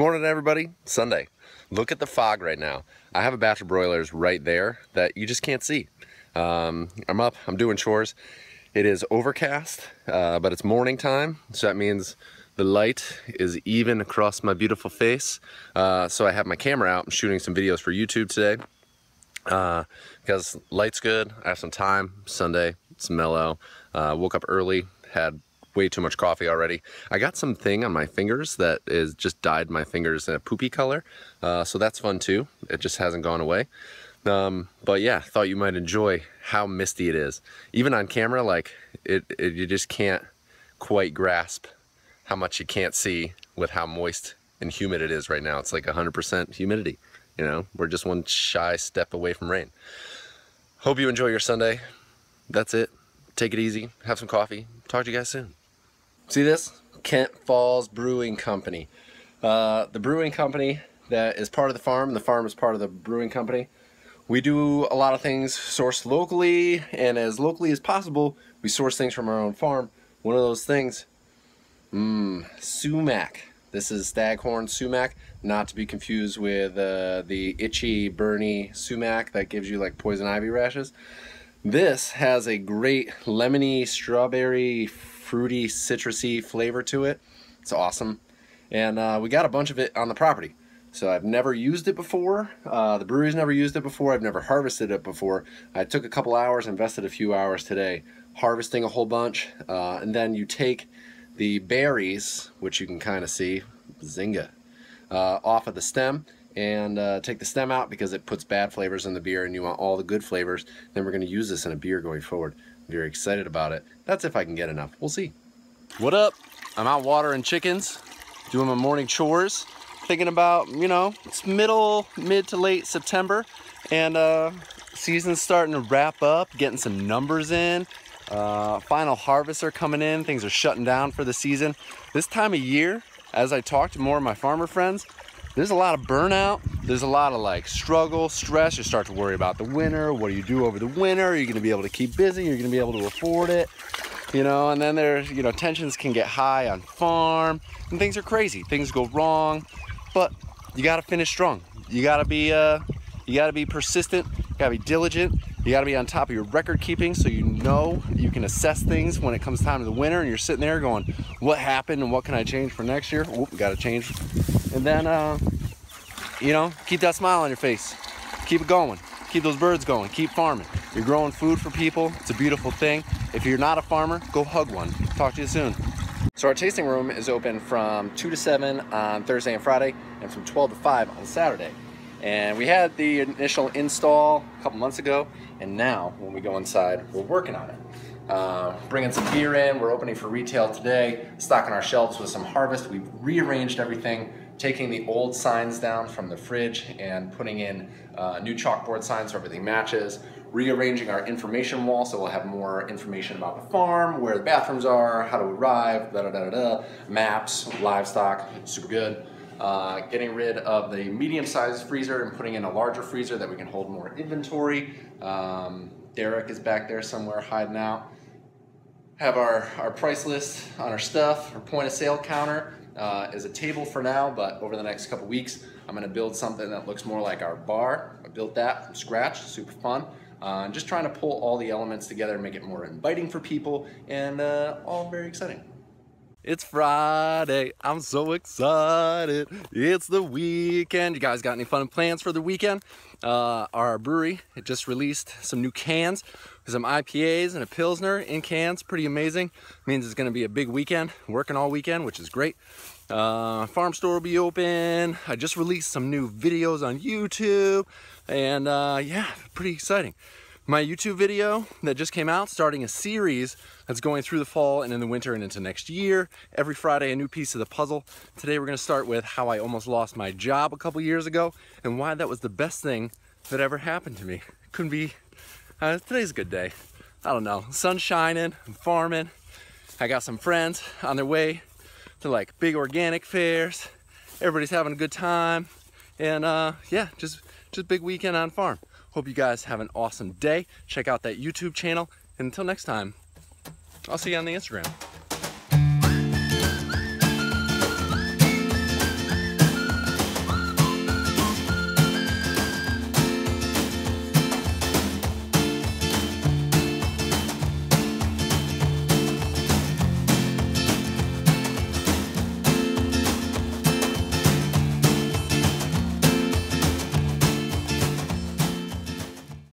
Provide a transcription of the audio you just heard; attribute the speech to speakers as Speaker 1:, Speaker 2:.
Speaker 1: Morning everybody, Sunday. Look at the fog right now. I have a batch of broilers right there that you just can't see. Um, I'm up, I'm doing chores. It is overcast, uh, but it's morning time, so that means the light is even across my beautiful face. Uh, so I have my camera out, I'm shooting some videos for YouTube today. Uh, because light's good, I have some time, Sunday, it's mellow. Uh, woke up early, had way too much coffee already. I got something on my fingers that is just dyed my fingers in a poopy color. Uh, so that's fun too. It just hasn't gone away. Um, but yeah, thought you might enjoy how misty it is. Even on camera, like it, it, you just can't quite grasp how much you can't see with how moist and humid it is right now. It's like 100% humidity. You know, we're just one shy step away from rain. Hope you enjoy your Sunday. That's it. Take it easy. Have some coffee. Talk to you guys soon. See this? Kent Falls Brewing Company. Uh, the brewing company that is part of the farm, the farm is part of the brewing company. We do a lot of things sourced locally, and as locally as possible, we source things from our own farm. One of those things, mmm, sumac. This is staghorn sumac, not to be confused with uh, the itchy, burny sumac that gives you like poison ivy rashes. This has a great lemony, strawberry, fruity, citrusy flavor to it. It's awesome. And uh, we got a bunch of it on the property. So I've never used it before. Uh, the brewery's never used it before. I've never harvested it before. I took a couple hours, invested a few hours today harvesting a whole bunch. Uh, and then you take the berries, which you can kind of see, zinga, uh, off of the stem and uh, take the stem out because it puts bad flavors in the beer and you want all the good flavors. Then we're going to use this in a beer going forward I'm very excited about it. That's if I can get enough. We'll see. What up? I'm out watering chickens, doing my morning chores, thinking about, you know, it's middle, mid to late September, and uh, season's starting to wrap up, getting some numbers in. Uh, final harvests are coming in, things are shutting down for the season. This time of year, as I talk to more of my farmer friends, there's a lot of burnout. There's a lot of like struggle, stress. You start to worry about the winter. What do you do over the winter? Are you going to be able to keep busy? Are You're going to be able to afford it, you know? And then there's, you know, tensions can get high on farm and things are crazy. Things go wrong, but you got to finish strong. You got to be, uh, you got to be persistent. You got to be diligent. You got to be on top of your record keeping so you know you can assess things when it comes time to the winter and you're sitting there going, what happened and what can I change for next year? Oop, got to change. And then, uh, you know, keep that smile on your face. Keep it going. Keep those birds going. Keep farming. You're growing food for people. It's a beautiful thing. If you're not a farmer, go hug one. Talk to you soon. So our tasting room is open from 2 to 7 on Thursday and Friday and from 12 to 5 on Saturday. And we had the initial install a couple months ago, and now when we go inside, we're working on it. Uh, bringing some beer in, we're opening for retail today, stocking our shelves with some harvest. We've rearranged everything, taking the old signs down from the fridge and putting in uh, new chalkboard signs so everything matches, rearranging our information wall so we'll have more information about the farm, where the bathrooms are, how to arrive, da da da da, maps, livestock, super good. Uh, getting rid of the medium-sized freezer and putting in a larger freezer that we can hold more inventory. Um, Derek is back there somewhere hiding out. Have our, our price list on our stuff, our point of sale counter uh, is a table for now, but over the next couple weeks, I'm gonna build something that looks more like our bar. I built that from scratch, super fun. Uh, just trying to pull all the elements together and make it more inviting for people and uh, all very exciting. It's Friday. I'm so excited. It's the weekend. You guys got any fun plans for the weekend? Uh, our brewery it just released some new cans, some IPAs and a Pilsner in cans. Pretty amazing. Means it's to be a big weekend. Working all weekend, which is great. Uh, farm store will be open. I just released some new videos on YouTube. And uh, yeah, pretty exciting my YouTube video that just came out, starting a series that's going through the fall and in the winter and into next year. Every Friday, a new piece of the puzzle. Today, we're gonna start with how I almost lost my job a couple years ago and why that was the best thing that ever happened to me. Couldn't be, uh, today's a good day. I don't know, sun's shining, I'm farming. I got some friends on their way to like big organic fairs. Everybody's having a good time. And uh, yeah, just, just big weekend on farm. Hope you guys have an awesome day. Check out that YouTube channel. And until next time, I'll see you on the Instagram.